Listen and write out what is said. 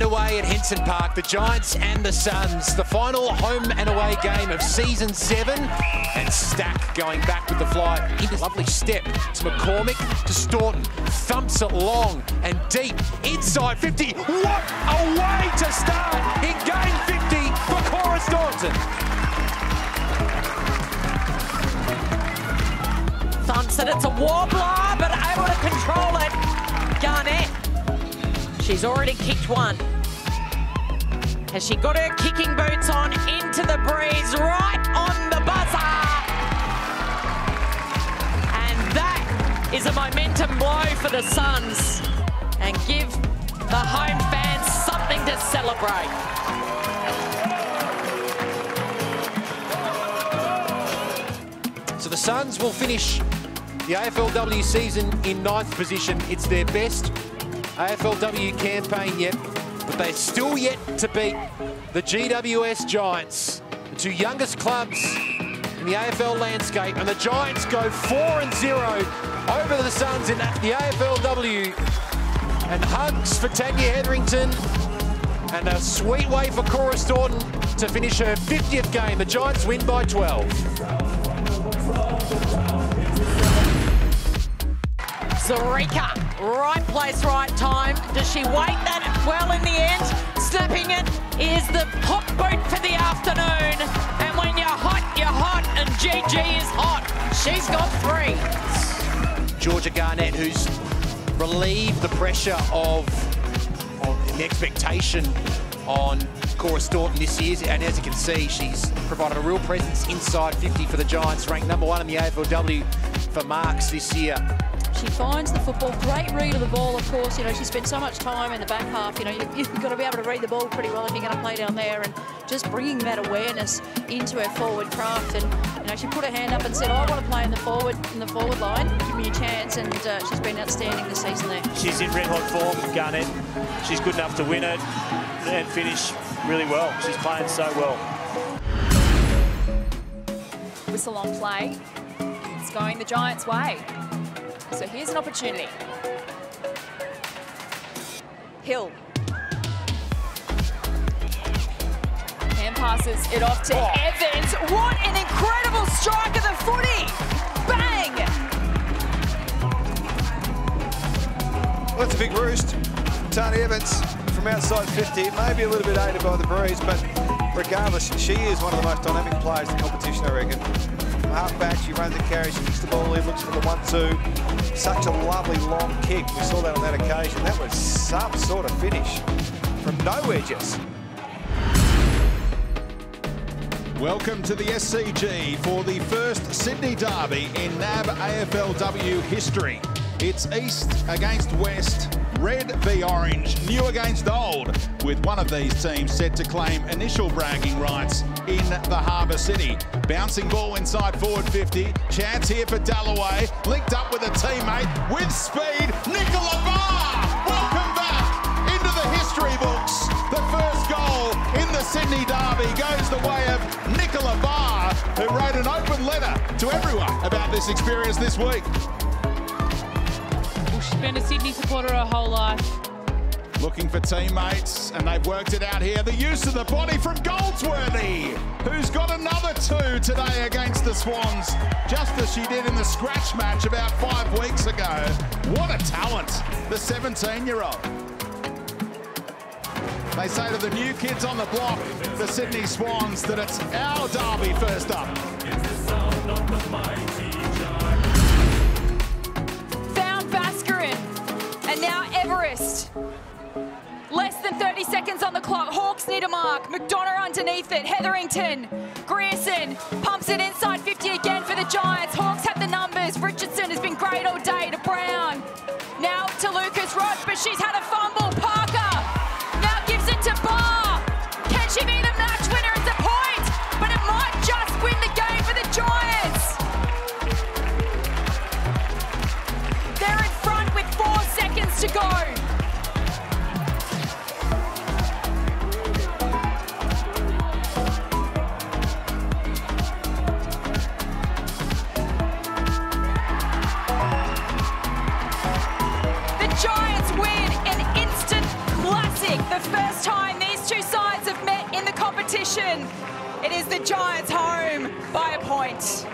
underway at Henson Park. The Giants and the Suns. The final home and away game of season seven. And Stack going back with the fly. Into lovely step to McCormick, to Staunton. Thumps it long and deep. Inside 50. What a way to start in game 50 for Cora Staunton. Thumps it. It's a wobbler, but able to control it. Garnett She's already kicked one. Has she got her kicking boots on into the breeze, right on the buzzer? And that is a momentum blow for the Suns and give the home fans something to celebrate. So the Suns will finish the AFLW season in ninth position. It's their best AFLW campaign yet, but they're still yet to beat the GWS Giants, the two youngest clubs in the AFL landscape, and the Giants go 4 and 0 over the Suns in the AFLW. And hugs for Tanya Hetherington, and a sweet way for Cora Staunton to finish her 50th game. The Giants win by 12. Zarika, right place, right time. Does she wait that well in the end? Snapping it is the hot boot for the afternoon. And when you're hot, you're hot, and GG is hot. She's got three. Georgia Garnett, who's relieved the pressure of, of the expectation on Cora Staunton this year. And as you can see, she's provided a real presence inside 50 for the Giants, ranked number one in the AFLW for marks this year. She finds the football. Great read of the ball, of course. You know, she spent so much time in the back half. You know, you, have got to be able to read the ball pretty well if you're going to play down there. And just bringing that awareness into her forward craft. And, you know, she put her hand up and said, I want to play in the forward in the forward line. Give me a chance. And uh, she's been outstanding this season there. She's in red hot form, Garnett. She's good enough to win it and finish really well. She's playing so well. Whistle on play. It's going the Giants' way. So here's an opportunity. Hill. Hand passes it off to oh. Evans. What an incredible strike of the footy. Bang! Well, that's a big roost. Tarni Evans from outside 50, maybe a little bit aided by the breeze, but regardless, she is one of the most dynamic players in the competition, I reckon. From half back, she runs the carry, she kicks the ball in, looks for the one-two. Such a lovely long kick. We saw that on that occasion. That was some sort of finish from nowhere, Jess. Welcome to the SCG for the first Sydney Derby in NAB AFLW history. It's East against West, red v orange, new against old, with one of these teams set to claim initial bragging rights in the Harbour City. Bouncing ball inside forward 50. Chance here for Dalloway. Linked up with a teammate with speed. Nicola Barr! Welcome back into the history books. The first goal in the Sydney Derby goes the way of Nicola Barr, who wrote an open letter to everyone about this experience this week. Well, she's been a Sydney supporter her whole life looking for teammates, and they've worked it out here. The use of the body from Goldsworthy, who's got another two today against the Swans, just as she did in the scratch match about five weeks ago. What a talent, the 17-year-old. They say to the new kids on the block, the Sydney Swans, that it's our derby first up. Less than 30 seconds on the clock. Hawks need a mark. McDonough underneath it. Hetherington. Grierson pumps it inside 50 again for the Giants. Hawks have the numbers. Richardson has been great all day to Brown. Now to Lucas-Rodd, but she's It is the Giants home by a point.